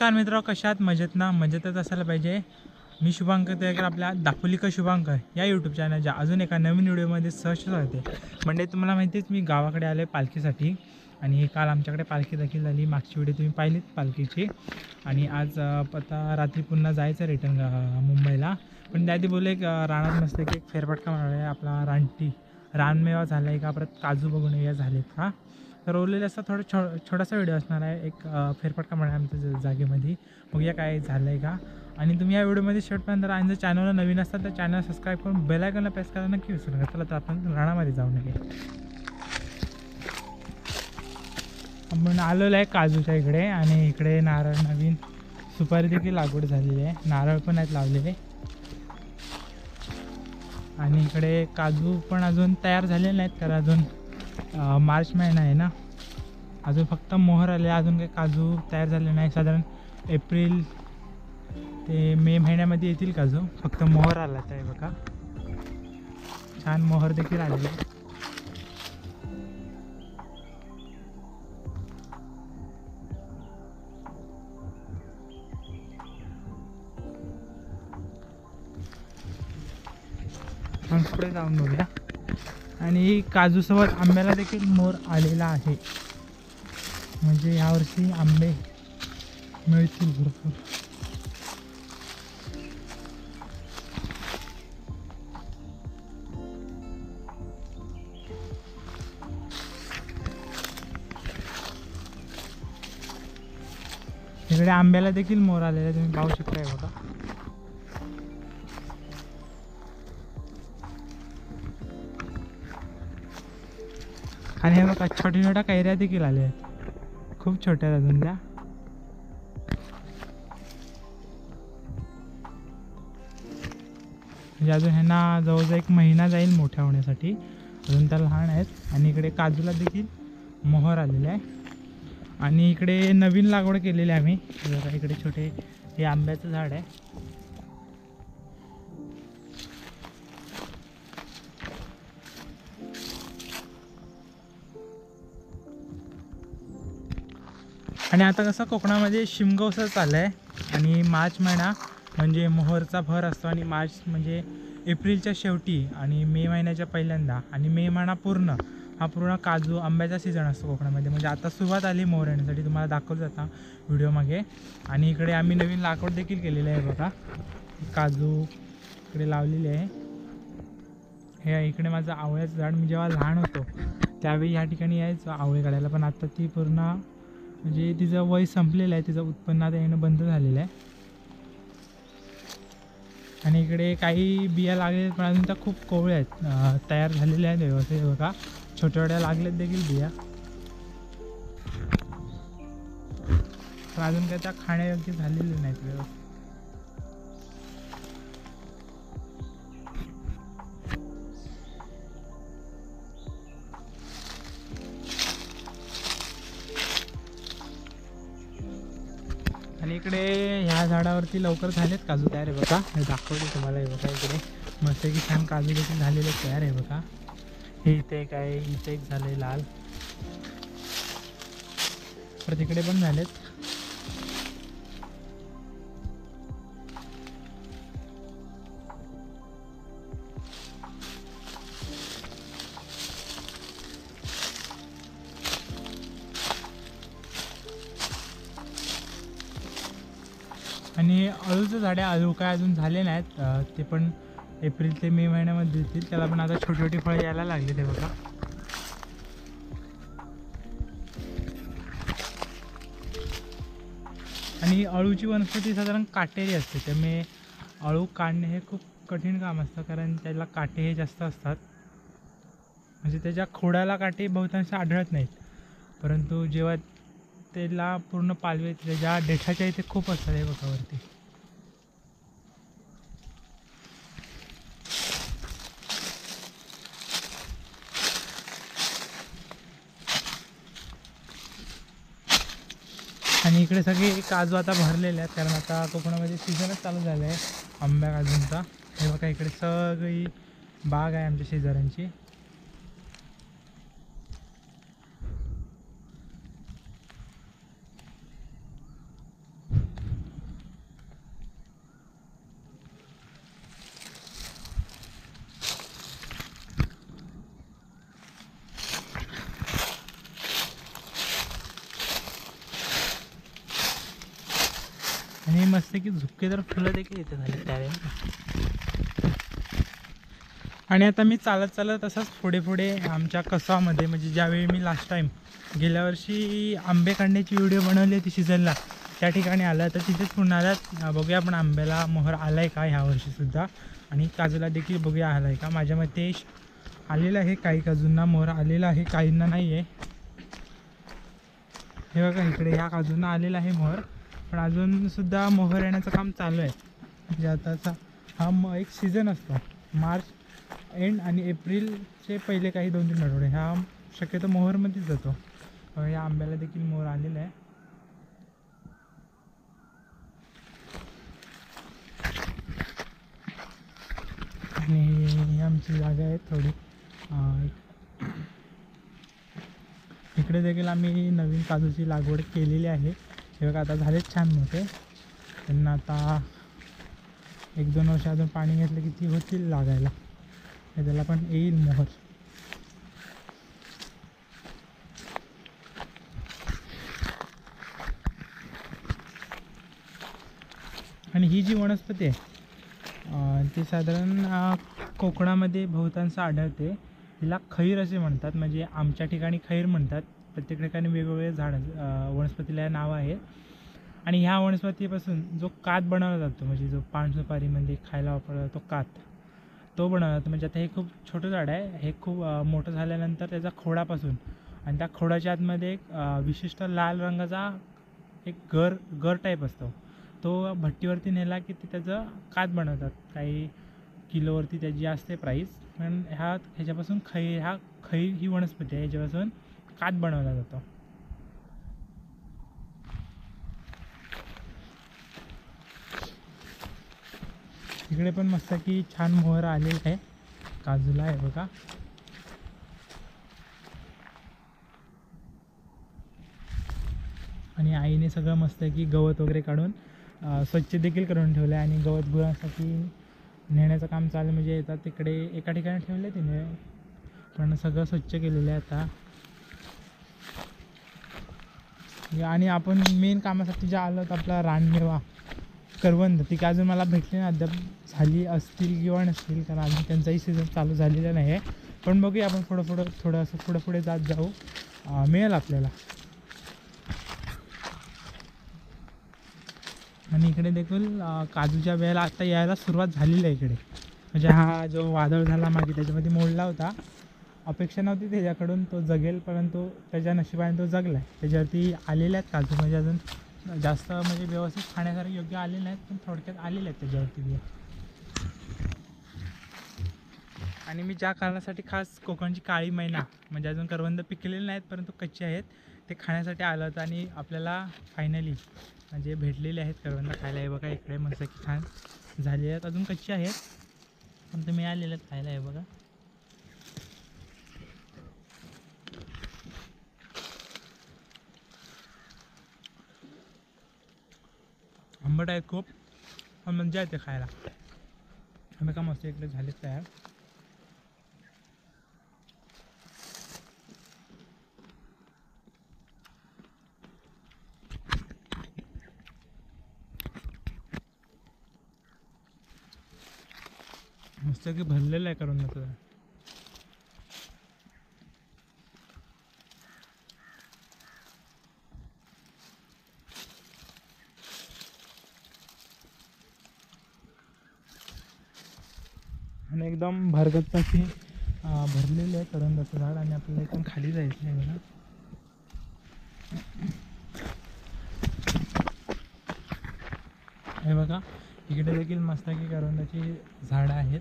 नमस्कार मित्र कशात मजेत ना? मजेतच असायला पाहिजे. मी शुभांकर तेकर आपल्या दापोलिका शुभांकर या यूट्यूब चॅनलच्या अजून एका नवीन व्हिडिओमध्ये सहर्ष होते म्हणजे तुम्हाला माहितीच मी गावाकडे आलो आहे पालखीसाठी आणि काल आमच्याकडे पालखी देखील झाली. मागची व्हिडिओ तुम्ही पाहिलीत पालखीची. आणि आज अं, आता रात्री पुन्हा जायचं रिटर्न मुंबईला. पण त्या आधी बोलले एक राणात रानात मस्त की एक फेरफटका मारला आहे आपला रानटी रानमेवा झाला आहे का? परत काजू बघून या झालेत का? तर उरलेलं असं थोडं छो छोटासा व्हिडिओ असणार आहे. एक फेरफटका म्हणा आमच्या जागेमध्ये. बघूया काय झालं आहे का. आणि तुम्ही या व्हिडिओमध्ये शेवटपर्यंत आणि जर चॅनलला नवीन असतात तर चॅनल सबस्क्राईब करून बेलायकनला प्रेस करायला नक्की विसरू नका. चला तर आपण राणामध्ये जाऊ नये आपण आलेलो आहे काजूच्या इकडे. आणि इकडे नारळ नवीन सुपारी देखील लागवड झालेली आहे. नारळ पण आहेत लावलेले. आणि इकडे काजू पण अजून तयार झालेले नाहीत तर अजून मार्च महिना आहे ना? अजून फक्त मोहर आले अजून काही काजू तयार झाले नाही. साधारण एप्रिल ते मे महिन्यामध्ये येतील काजू. फक्त मोहर आला आहे बघा. छान मोहर देखील आलेले आहे. पुढे जाऊन बघूया. आणि काजूसोबत आंब्याला देखील मोर आलेला आहे. म्हणजे यावर्षी आंबे मिळतील भरपूर. तिकडे आंब्याला देखील मोर आलेला आहे. तुम्ही पाहू शकताय बघा. आणि हे बघा छोट्या छोट्या कैऱ्या देखील आल्या आहेत. खूप छोट्या आहेत अजून त्या. म्हणजे अजून ह्यांना जवळजवळ एक महिना जाईल मोठ्या होण्यासाठी. अजून त्या लहान आहेत. आणि इकडे काजूला देखील मोहर आलेला आहे. आणि इकडे नवीन लागवड केलेली आहे आम्ही. इकडे छोटे हे आंब्याचं झाड आहे. आणि आता कसं कोकणामध्ये शिमगोत्सव चाललं आहे आणि मार्च महिना म्हणजे मोहरचा भर असतो आणि मार्च म्हणजे एप्रिलच्या शेवटी आणि मे महिन्याच्या पहिल्यांदा आणि मे महिना पूर्ण हा पूर्ण काजू आंब्याचा सीझन असतो कोकणामध्ये. म्हणजे आता सुरुवात आली मोहर येण्यासाठी तुम्हाला दाखवलं जाता व्हिडिओमागे आणि इकडे आम्ही नवीन लाकूड देखील केलेलं आहे बघा. काजू इकडे लावलेली आहे. हे इकडे माझं आवळ्याचं झाड. मी जेव्हा लहान होतो त्यावेळी ह्या ठिकाणी यायचं आवळे काढायला पण आता ती पूर्ण म्हणजे तिचं वय संपलेलं आहे तिचं उत्पन्न आता येणं बंद झालेलं आहे. आणि इकडे काही बिया लागलेत पण अजून त्या खूप कोवळ्या आहेत. तयार झालेल्या आहेत व्यवस्थित बघा. छोट्या छोट्या लागल्यात देखील बिया. पण अजून काय त्या खाण्यायोग्य झालेल्या नाहीत व्यवस्थित. झाडावरती लवकर झालेत काजू तयार आहे बघा. हे दाखवते तुम्हाला हे बघा इकडे. मस्त की छान काजू देखील झालेले तयार आहे बघा. हे इथे एक आहे इथे एक झाले लाल. परत इकडे पण झालेत. आणि अळूचं झाडे अळू काय अजून झाले नाहीत ते पण एप्रिल ते मे महिन्यामध्ये देतील त्याला पण आता छोटी छोटी फळं यायला लागली ते बघा. आणि अळूची वनस्पती साधारण काटेरी असते त्यामुळे अळू काढणे हे खूप कठीण काम असतं कारण त्याला काटे हे जास्त असतात. म्हणजे त्याच्या खोडाला काटे बहुतांश आढळत नाहीत. परंतु जेव्हा त्याला पूर्ण पालवे त्याच्या देठाच्या इथे खूप असतात हे बघा वरती. आणि इकडे सगळे काजू आता भरलेले आहेत कारण आता कोकणामध्ये सीझनच चालू झालं आहे आंब्या काजूंचा हे बघा इकडे सगळी बाग आहे आमच्या शेजाऱ्यांची. आणि मस्त की झुपकेदार फुलं देखील इथे झाले त्यावेळेला आणि आता मी चालत चालत असंच पुढे पुढे आमच्या कसामध्ये म्हणजे ज्यावेळी मी लास्ट टाईम गेल्या वर्षी आंबे काढण्याची व्हिडिओ बनवली होती सीझनला त्या ठिकाणी आलं तर तिथेच पुन्हा आल्यात बघूया आपण आंब्याला मोहर आला आहे का ह्या वर्षीसुद्धा आणि काजूला देखील बघूया आला आहे का. माझ्या मते आलेलं आहे काही काजूंना मोहर आलेला आहे काहींना नाही आहे हे बघा इकडे ह्या काजूंना आलेला आहे मोहर. पण अजूनसुद्धा मोहर येण्याचं काम चालू आहे. म्हणजे आताचा हा म एक सीझन असतो. मार्च एंड आणि एप्रिलचे पहिले काही दोन तीन आठवडे. ह्या शक्यतो मोहरमध्येच जातो. या आंब्याला देखील मोहर आलेला आहे. आणि ही आमची जागा आहे थोडी. इकडे देखील आम्ही नवीन काजूची लागवड केलेली आहे. हे बघा आता झालेच छान मोठे. त्यांना आता एक दोन वर्ष अजून पाणी घेतलं की ती होतील लागायला. हे त्याला पण येईल मोहर. आणि ही जी वनस्पती आहे ती साधारण कोकणामध्ये बहुतांश आढळते. तिला खैर असे म्हणतात म्हणजे आमच्या ठिकाणी खैर म्हणतात. प्रत्येक ठिकाणी वेगवेगळे झाड वनस्पतीला नाव आहे आणि ह्या वनस्पतीपासून जो कात बनवला जातो म्हणजे जो पानसुपारीमध्ये खायला वापरला जातो कात तो बनवला जातो. म्हणजे आता हे खूप छोटं झाड आहे. हे खूप मोठं झाल्यानंतर त्याचा खोडापासून आणि त्या खोडाच्या आतमध्ये एक विशिष्ट लाल रंगाचा एक गर गर टाईप असतो. तो भट्टीवरती नेला की ते त्याचं कात बनवतात. काही किलोवरती त्याची असते प्राईस पण ह्या ह्याच्यापासून खै ह्या खै ही वनस्पती आहे. ह्याच्यापासून कात बनवला जातो. इकडे पण मस्त की छान मोहर आलेला आहे. काजूला आहे बघा. आणि आईने सगळं मस्त की गवत वगैरे काढून स्वच्छ देखील करून ठेवलं आहे. आणि गवत गुरांसाठी नेण्याचं काम चालू म्हणजे येतात तिकडे एका ठिकाणी ठेवले तिने. पण सगळं स्वच्छ केलेलं आहे आता. आणि आपण मेन कामासाठी जे आलं तर आपला रानमेवा करवंद ती काय अजून मला भेटली ना अद्याप झाली असतील किंवा नसतील कारण अजून त्यांचाही सीझन चालू झालेला नाही आहे पण बघूया आपण पुढं पुढं थोडं असं पुढं पुढे जात जाऊ. मिळेल आपल्याला. आणि इकडे देखील काजूच्या वेळेला आत्ता यायला सुरुवात झालेली आहे इकडे. म्हणजे हा जो वादळ झाला मागे त्याच्यामध्ये मोडला होता. अपेक्षा नव्हती त्याच्याकडून तो जगेल परंतु त्याच्या नशिबाने तो जगला आहे त्याच्यावरती आलेल्या आहेत काजू म्हणजे अजून जास्त म्हणजे व्यवस्थित खाण्यासारखे योग्य आलेले नाहीत पण थोडक्यात आलेले आहेत त्याच्यावरती ते आणि मी ज्या कारणासाठी खास कोकणची काळी मैना म्हणजे अजून करवंद पिकलेले नाहीत परंतु कच्चे आहेत ते खाण्यासाठी आलं होतं आणि आपल्याला फायनली म्हणजे भेटलेले आहेत करवंद खायला. हे बघा इकडे मस्त की छान झालेले आहेत. अजून कच्चे आहेत पण ते मिळालेले आहेत खायला हे बघा. आंबट आहेत खूप. पण म्हणजे मजा येते खायला. आम्ही का मस्त इकडे झालेच तयार. मस्त की भरलेलं आहे करून तुझं आणि एकदम भरगत अशी भरलेली आहे करंदाचं झाड आणि आपल्याला एकदम खाली जायचं आहे बघा. हे बघा इकडे देखील मस्तकी करवंदाची झाडं आहेत.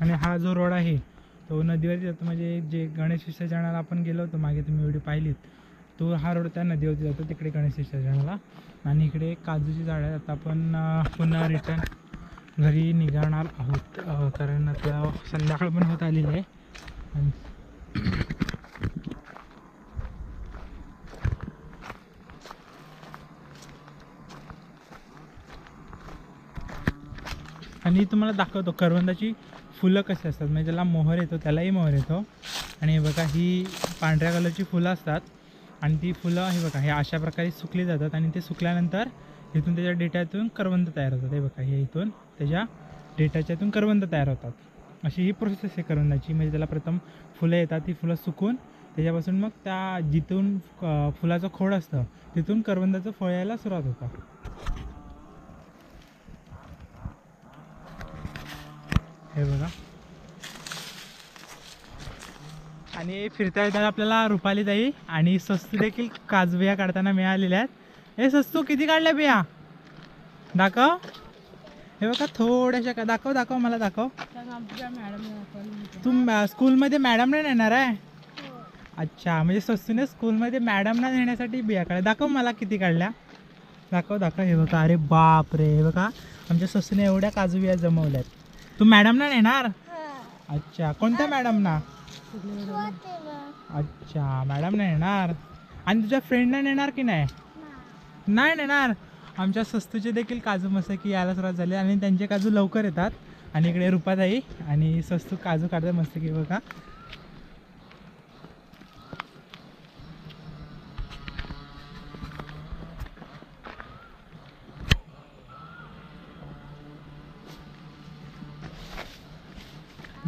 आणि हा जो रोड आहे तो नदीवरती जातो म्हणजे जे गणेश विसर्जनाला आपण गेलो होतो मागे तुम्ही व्हिडिओ पाहिलीत. तो हा रोड त्या नदीवरती जातो तिकडे गणेश विसर्जनाला. आणि इकडे काजूची झाडं आहेत. आता आपण पुन्हा रिटर्न घरी निघणार आहोत. कारण आता संध्याकाळ पण होत आलेली आहे. आणि आणि तुम्हाला दाखवतो करवंदाची फुलं कशी असतात. म्हणजे त्याला मोहर येतो त्यालाही मोहर येतो. आणि बघा ही पांढऱ्या कलरची फुलं असतात. आणि ती फुलं हे बघा हे अशा प्रकारे सुकली जातात आणि ते सुकल्यानंतर इथून त्याच्या डेट्यातून करवंद तयार होतात. हे बघा हे इथून त्याच्या डेटाच्यातून करवंद तयार होतात. अशी ही प्रोसेस आहे करवंदाची. म्हणजे त्याला प्रथम फुलं येतात ती फुलं सुकून त्याच्यापासून मग त्या जिथून फुलाचं खोड असतं तिथून करवंदाचं फळ यायला सुरुवात होतं. हे बघा. आणि फिरता येतात आपल्याला रुपाली ताई आणि सस्तू देखील काजू बिया काढताना मिळालेल्या आहेत. हे सस्तू किती काढल्या बिया? दाखव. हे बघा थोड्याशा का दाखव दाखव मला दाखव. तू मॅ- स्कूलमध्ये मॅडम नाही नेणार आहे? अच्छा म्हणजे सस्तूने स्कूलमध्ये मॅडमना नेण्यासाठी बिया काढल्या. दाखव मला किती काढल्या. दाखव दाखव. हे बघा अरे बाप रे हे बघा. आमच्या सस्तूने एवढ्या काजू बिया जमवल्यात. तू मॅडमना नेणार? अच्छा कोणत्या मॅडमना अच्छा मॅडम नाही येणार. आणि तुझ्या फ्रेंडना नेणार की नाही? नाही नेणार आमच्या सस्तूचे देखील काजू मस्त की यायला सुरुवात झाली आणि त्यांचे काजू लवकर येतात. आणि इकडे रुपाताई आणि सस्तू काजू काढतात मस्त की बघा.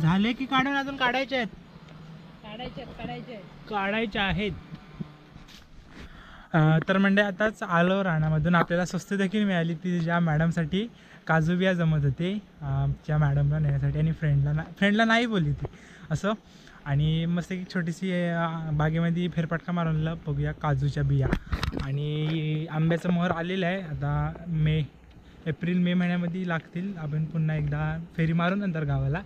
झाले की काढून अजून काढायचे आहेत? काढायचे आहेत. तर म्हणजे आताच आलो राणामधून आपल्याला स्वस्त देखील मिळाली ती ज्या मॅडमसाठी काजू बिया जमत होते. ज्या त्या मॅडमला नेण्यासाठी आणि फ्रेंडला ना फ्रेंडला नाही बोलली ती. असं. आणि मस्त एक छोटीशी बागेमध्ये फेरफटका मारवलेला बघूया काजूच्या बिया. आणि आंब्याचं मोहर आलेलं आहे. आता मे एप्रिल मे महिन्यामध्ये लागतील. आपण पुन्हा एकदा फेरी मारून नंतर गावाला.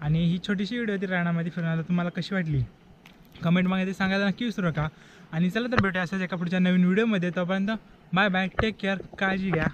आणि ही छोटीशी व्हिडिओ होती राणामध्ये फिरण्याला तुम्हाला कशी वाटली? कमेंटमध्ये ते सांगायला नक्की विसरू नका. आणि चला तर भेटूया अशाच एका पुढच्या नवीन व्हिडिओमध्ये. तोपर्यंत बाय बाय टेक केअर काळजी घ्या.